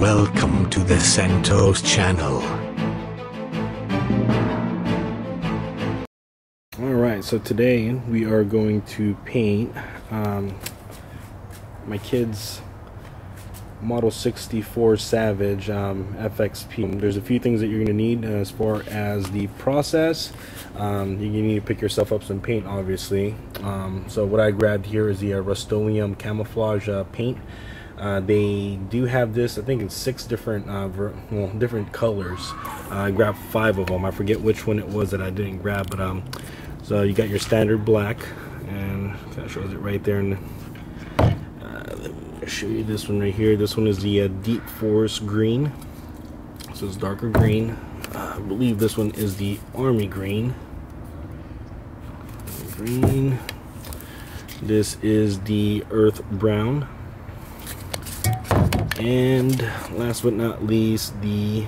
Welcome to the Santos channel. Alright, so today we are going to paint um, my kid's Model 64 Savage um, FXP. There's a few things that you're going to need as far as the process. Um, you need to pick yourself up some paint, obviously. Um, so what I grabbed here is the uh, Rust-Oleum Camouflage uh, paint. Uh, they do have this, I think, in six different, uh, well, different colors. Uh, I grabbed five of them. I forget which one it was that I didn't grab, but um, so you got your standard black, and that shows it right there. And uh, let me show you this one right here. This one is the uh, Deep Forest Green. So it's darker green. I believe this one is the Army Green. Green. This is the Earth Brown. And last but not least, the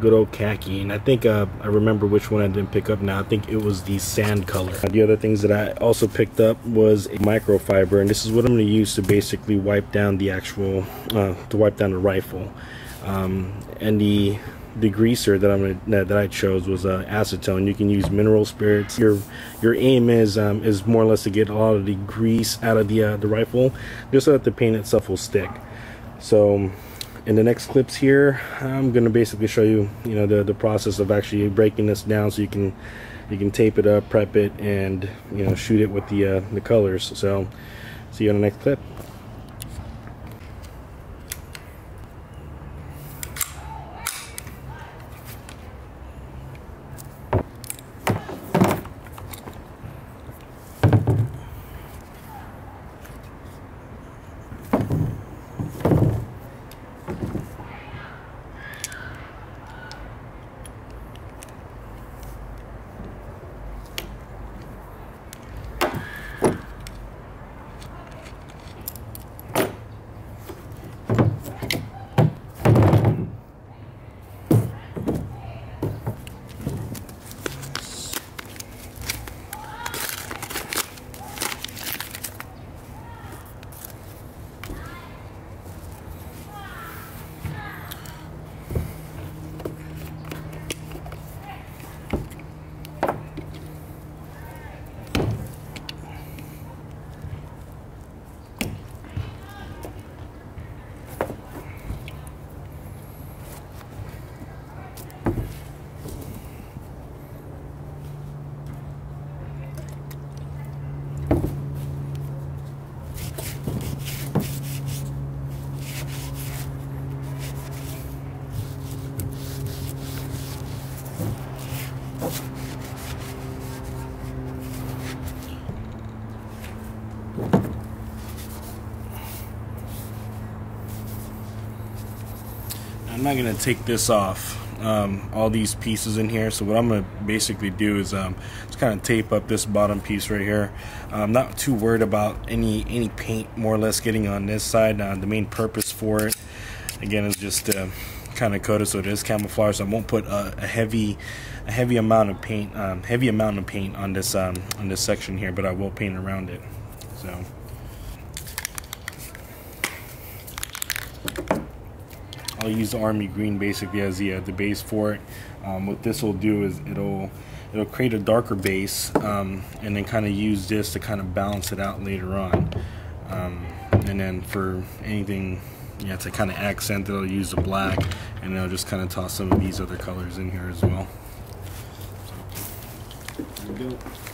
good old khaki. And I think uh, I remember which one I didn't pick up now. I think it was the sand color. The other things that I also picked up was a microfiber. And this is what I'm going to use to basically wipe down the actual, uh, to wipe down the rifle. Um, and the the greaser that I'm gonna, that I chose was uh, acetone. You can use mineral spirits. Your your aim is um, is more or less to get a lot of the grease out of the uh, the rifle, just so that the paint itself will stick. So in the next clips here, I'm going to basically show you, you know, the, the process of actually breaking this down so you can you can tape it up, prep it, and, you know, shoot it with the, uh, the colors. So see you on the next clip. I'm not gonna take this off um, all these pieces in here. So what I'm gonna basically do is um, just kind of tape up this bottom piece right here. I'm not too worried about any any paint more or less getting on this side. Uh, the main purpose for it again is just to kind of coat it so it is camouflage so I won't put a, a heavy a heavy amount of paint um, heavy amount of paint on this um, on this section here but I will paint around it so I'll use the army green basically as the, uh, the base for it. Um, what this will do is it'll it'll create a darker base um, and then kind of use this to kind of balance it out later on. Um, and then for anything yeah, to kind of accent it, I'll use the black and I'll just kind of toss some of these other colors in here as well. So,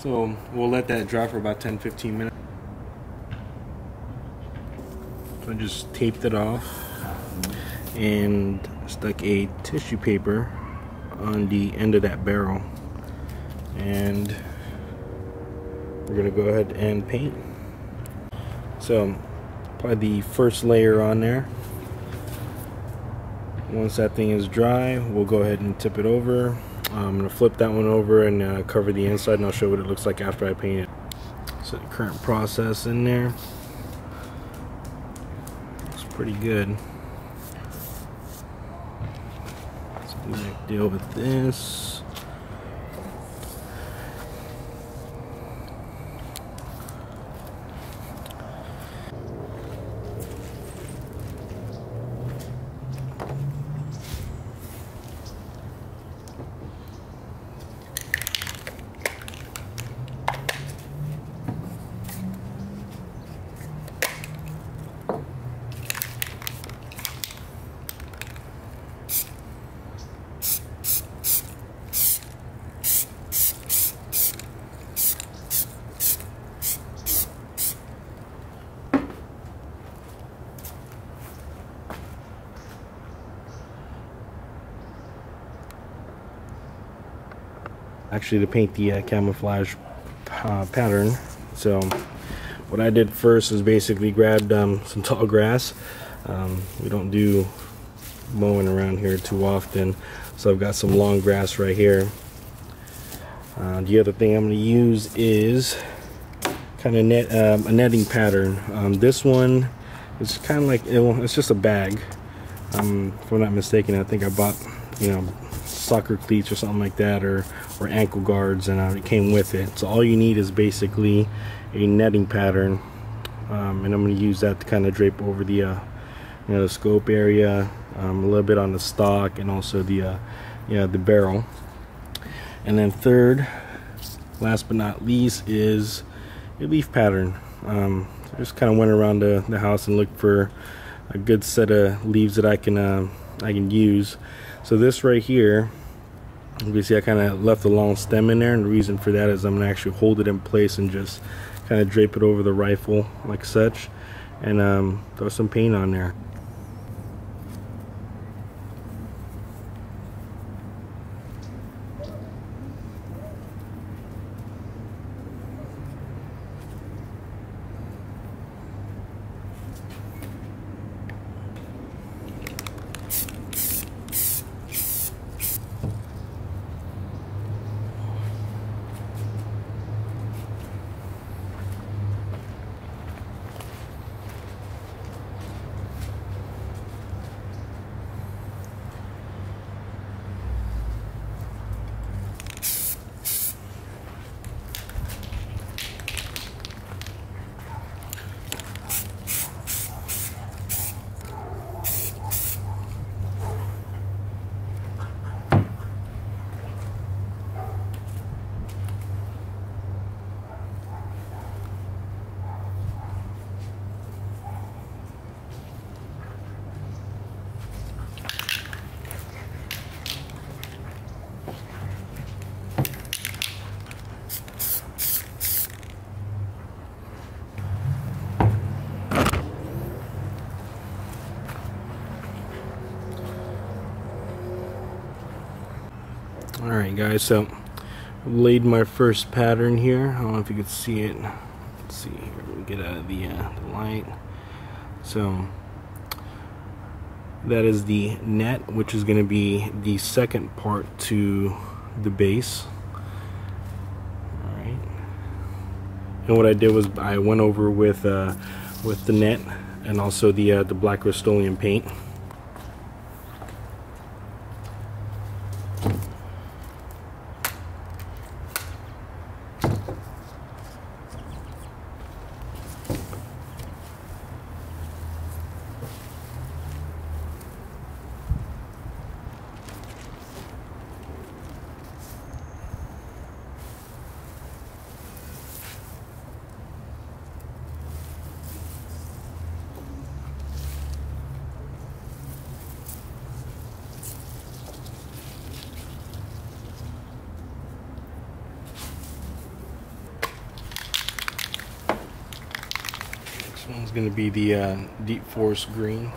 So we'll let that dry for about 10-15 minutes. So I just taped it off and stuck a tissue paper on the end of that barrel. And we're gonna go ahead and paint. So apply the first layer on there. Once that thing is dry, we'll go ahead and tip it over. I'm going to flip that one over and uh, cover the inside and I'll show what it looks like after I paint it. So the current process in there. Looks pretty good. So deal with this. Actually to paint the uh, camouflage uh, pattern. So what I did first is basically grabbed um, some tall grass. Um, we don't do mowing around here too often so I've got some long grass right here. Uh, the other thing I'm going to use is kind of net um, a netting pattern. Um, this one is kind of like it's just a bag. Um, if I'm not mistaken I think I bought you know soccer cleats or something like that or or ankle guards and uh, it came with it. So all you need is basically a netting pattern um, and I'm going to use that to kind of drape over the uh, you know the scope area um, a little bit on the stock and also the uh, yeah the barrel. And then third last but not least is a leaf pattern. Um, so just kind of went around the, the house and looked for a good set of leaves that I can uh, I can use. So this right here you can see I kind of left a long stem in there and the reason for that is I'm going to actually hold it in place and just kind of drape it over the rifle like such and um, throw some paint on there. Alright guys, so laid my first pattern here. I don't know if you could see it. Let's see here, get out of the, uh, the light. So that is the net, which is going to be the second part to the base. Alright. And what I did was I went over with uh, with the net and also the uh, the black Rust-Oleum paint. One's going to be the uh, Deep Forest Green.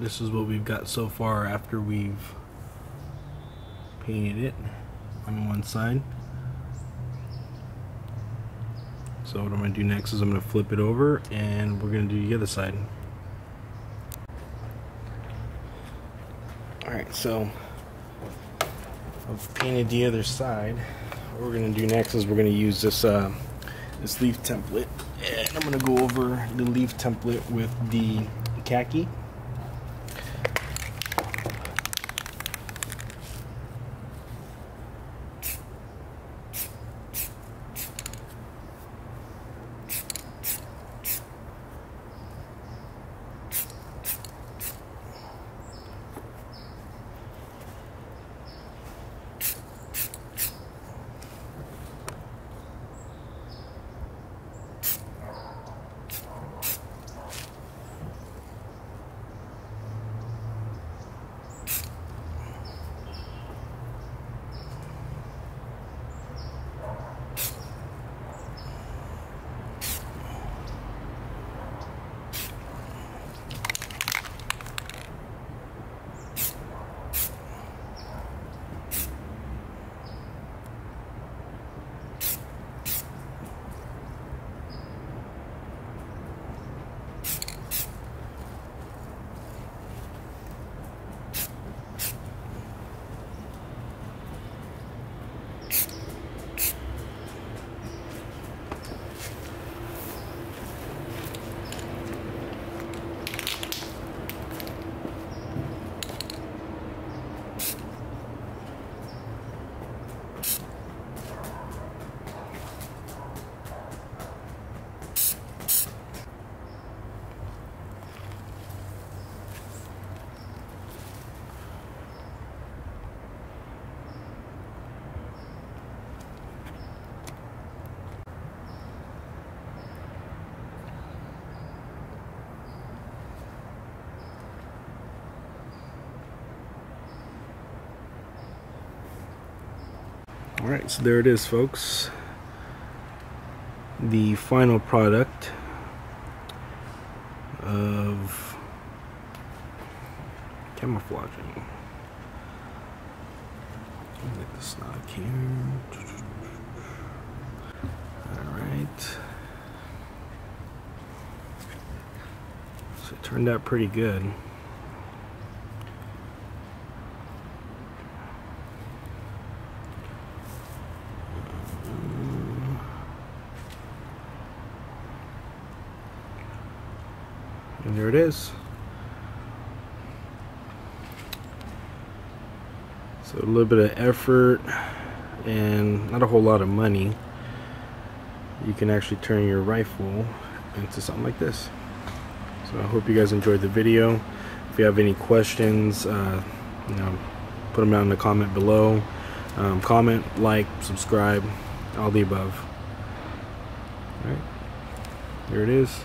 This is what we've got so far after we've painted it on one side. So what I'm going to do next is I'm going to flip it over and we're going to do the other side. Alright, so I've painted the other side. What we're going to do next is we're going to use this uh, this leaf template and I'm going to go over the leaf template with the khaki Alright, so there it is, folks. The final product of camouflaging. Get the snot here. Alright. So it turned out pretty good. And there it is. So a little bit of effort and not a whole lot of money. You can actually turn your rifle into something like this. So I hope you guys enjoyed the video. If you have any questions, uh, you know, put them down in the comment below. Um, comment, like, subscribe, all the above. All right, here it is.